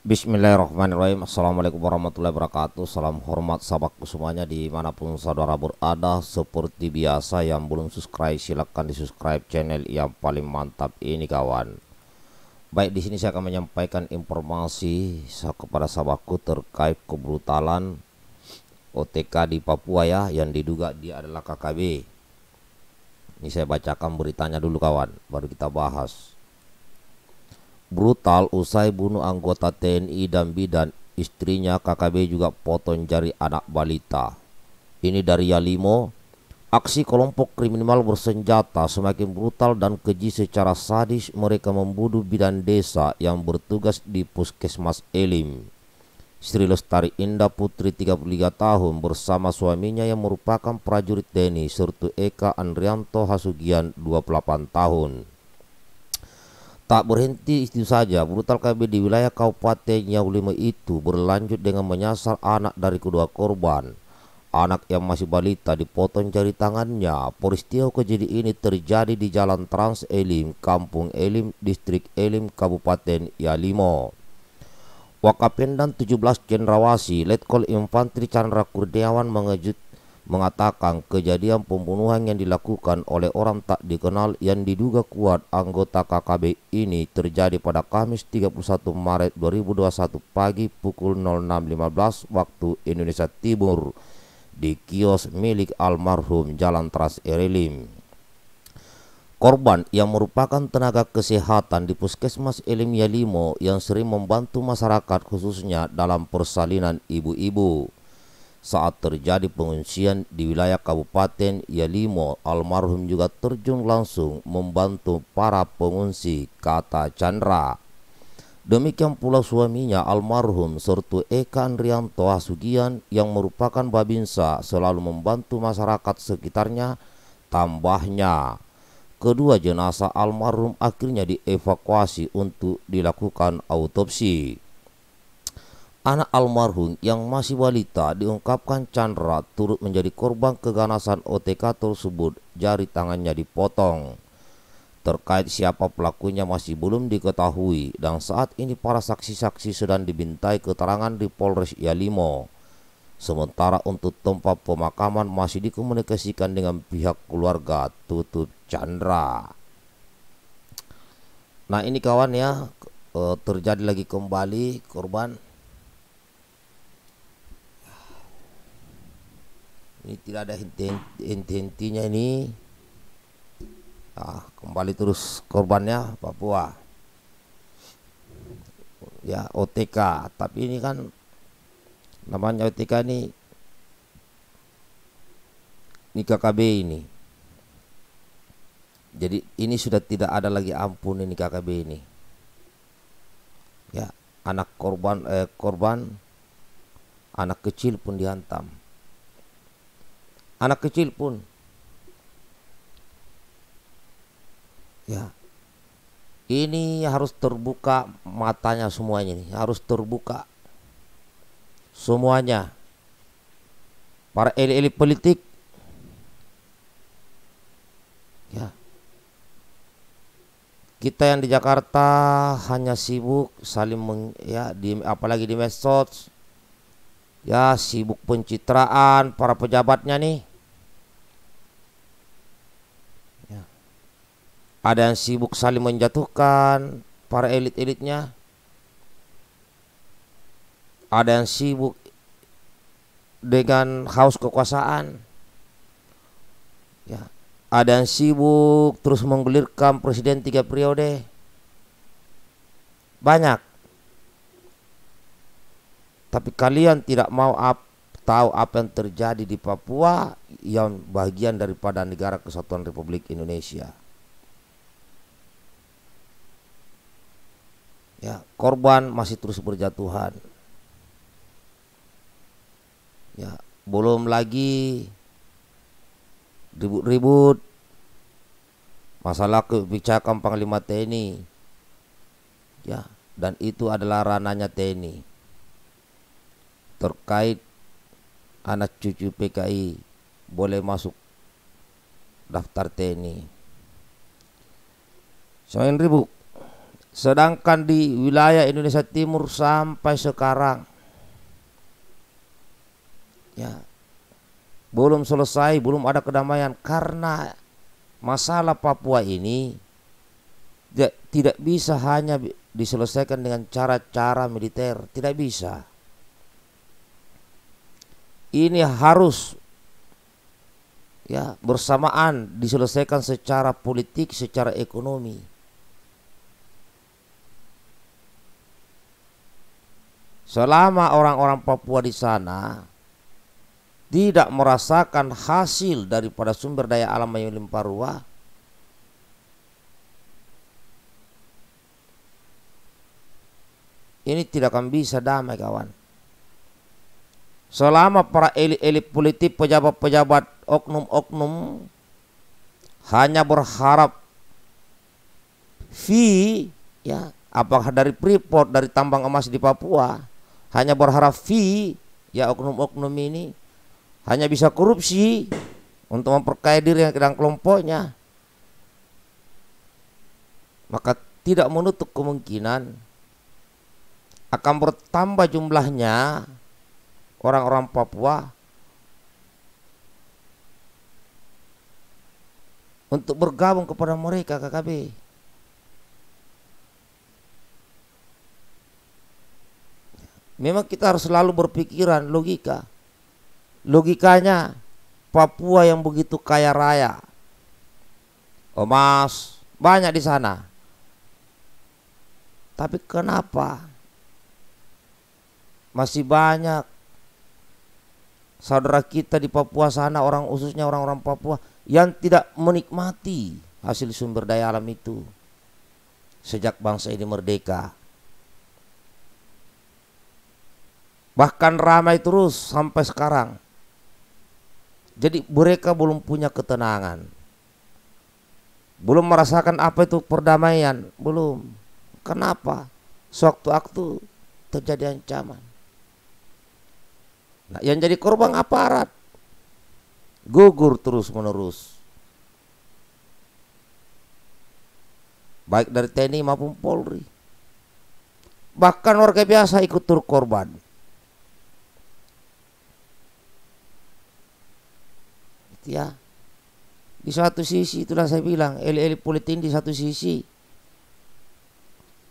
Bismillahirrahmanirrahim. Assalamualaikum warahmatullahi wabarakatuh. Salam hormat sahabatku semuanya Di mana pun saudara berada. Seperti biasa yang belum subscribe Silahkan di subscribe channel yang paling mantap ini kawan. Baik di sini saya akan menyampaikan informasi kepada sahabatku terkait kebrutalan OTK di Papua ya yang diduga dia adalah KKB. Ini saya bacakan beritanya dulu kawan, baru kita bahas brutal usai bunuh anggota TNI dan bidan istrinya KKB juga potong jari anak balita. Ini dari Yalimo. Aksi kelompok kriminal bersenjata semakin brutal dan keji secara sadis mereka membunuh bidan desa yang bertugas di puskesmas Elim. Sri Lestari Indah Putri 33 tahun bersama suaminya yang merupakan prajurit TNI serta Eka Andrianto Hasugian 28 tahun. Tak berhenti itu saja, brutal KB di wilayah Kabupaten Yaulima itu berlanjut dengan menyasar anak dari kedua korban. Anak yang masih balita dipotong jari tangannya. Peristiwa kejadian ini terjadi di Jalan Trans Elim, Kampung Elim, Distrik Elim, Kabupaten Yalimo. Wakapendam 17 Cendrawasi, Letkol Infantri Chandra Kurniawan mengejut mengatakan kejadian pembunuhan yang dilakukan oleh orang tak dikenal yang diduga kuat anggota KKB ini terjadi pada Kamis 31 Maret 2021 pagi pukul 06.15 waktu Indonesia Timur di kios milik almarhum Jalan Trans Erelim. Korban yang merupakan tenaga kesehatan di Puskesmas Elim Yalimo yang sering membantu masyarakat khususnya dalam persalinan ibu-ibu. Saat terjadi pengungsian di wilayah Kabupaten Yalimo, almarhum juga terjun langsung membantu para pengungsi, kata Chandra. Demikian pula suaminya almarhum serta Eka Andrianto Asugian yang merupakan babinsa selalu membantu masyarakat sekitarnya. Tambahnya, kedua jenazah almarhum akhirnya dievakuasi untuk dilakukan autopsi. Anak almarhum yang masih balita diungkapkan Chandra turut menjadi korban keganasan OTK tersebut jari tangannya dipotong. Terkait siapa pelakunya masih belum diketahui dan saat ini para saksi-saksi sedang dibintai keterangan di Polres Yalimo. Sementara untuk tempat pemakaman masih dikomunikasikan dengan pihak keluarga Tutut Chandra. Nah ini kawan ya eh, terjadi lagi kembali korban ini tidak ada henti-hentinya ini. Nah, kembali terus korbannya Papua. Ya OTK tapi ini kan namanya OTK ini ini KKB ini. Jadi ini sudah tidak ada lagi ampun ini KKB ini. Ya anak korban eh, korban anak kecil pun dihantam anak kecil pun. Ya. Ini harus terbuka matanya semuanya ini harus terbuka. Semuanya. Para elit-elit politik. Ya. Kita yang di Jakarta hanya sibuk saling meng, ya di apalagi di medsos. Ya sibuk pencitraan para pejabatnya nih Ada yang sibuk saling menjatuhkan para elit-elitnya. Ada yang sibuk dengan haus kekuasaan. Ya. Ada yang sibuk terus menggulirkan presiden tiga periode. Banyak. Tapi kalian tidak mau ap, tahu apa yang terjadi di Papua yang bagian daripada negara kesatuan Republik Indonesia. Ya korban masih terus berjatuhan. Ya belum lagi ribut-ribut. Masalah kebijakan Panglima TNI ya dan itu adalah rananya TNI terkait anak cucu PKI boleh masuk daftar TNI semakin ribut Sedangkan di wilayah Indonesia Timur sampai sekarang ya belum selesai, belum ada kedamaian karena masalah Papua ini tidak, tidak bisa hanya diselesaikan dengan cara-cara militer, tidak bisa. Ini harus ya bersamaan diselesaikan secara politik, secara ekonomi. Selama orang-orang Papua di sana tidak merasakan hasil daripada sumber daya alam yang limpah ruah, ini tidak akan bisa damai kawan. Selama para elit-elit politik, pejabat-pejabat, oknum-oknum hanya berharap fee ya apakah dari Freeport dari tambang emas di Papua hanya berharap fee ya oknum-oknum ini hanya bisa korupsi untuk memperkaya diri dan kelompoknya maka tidak menutup kemungkinan akan bertambah jumlahnya orang-orang Papua untuk bergabung kepada mereka KKB. Memang kita harus selalu berpikiran logika. Logikanya Papua yang begitu kaya raya. Emas banyak di sana. Tapi kenapa masih banyak saudara kita di Papua sana orang khususnya orang-orang Papua yang tidak menikmati hasil sumber daya alam itu sejak bangsa ini merdeka. Bahkan ramai terus sampai sekarang. Jadi mereka belum punya ketenangan. Belum merasakan apa itu perdamaian, belum. Kenapa? Sewaktu-waktu terjadi ancaman. Nah, yang jadi korban aparat gugur terus menerus. Baik dari TNI maupun Polri. Bahkan warga biasa ikut turut korban. Ya. Di satu sisi itulah saya bilang elit-elit politik di satu sisi.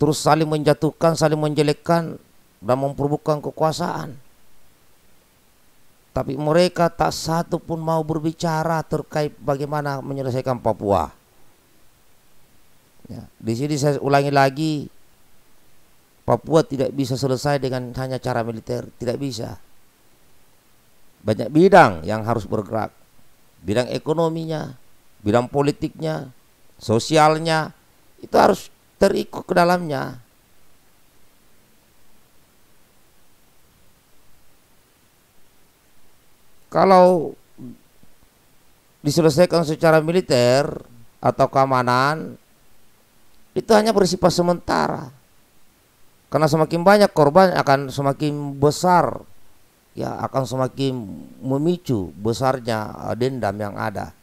Terus saling menjatuhkan saling menjelekkan dan memperbutkan kekuasaan. Tapi mereka tak satu pun mau berbicara terkait bagaimana menyelesaikan Papua. Ya, di sini saya ulangi lagi Papua tidak bisa selesai dengan hanya cara militer tidak bisa. Banyak bidang yang harus bergerak bidang ekonominya, bidang politiknya, sosialnya itu harus terikut ke dalamnya. Kalau diselesaikan secara militer atau keamanan itu hanya bersifat sementara. Karena semakin banyak korban akan semakin besar ya akan semakin memicu besarnya uh, dendam yang ada.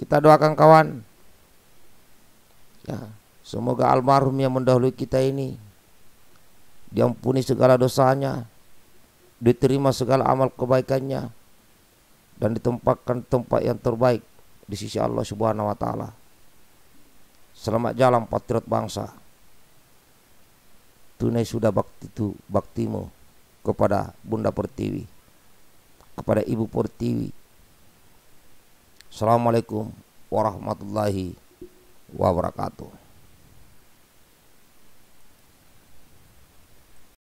Kita doakan kawan. Ya, semoga almarhum yang mendahului kita ini diampuni segala dosanya, diterima segala amal kebaikannya dan ditempatkan tempat yang terbaik di sisi Allah Subhanahu wa taala. Selamat jalan patriot bangsa tunai sudah bakti itu baktimu kepada Bunda Pertiwi kepada Ibu Pertiwi. Assalamualaikum warahmatullahi wabarakatuh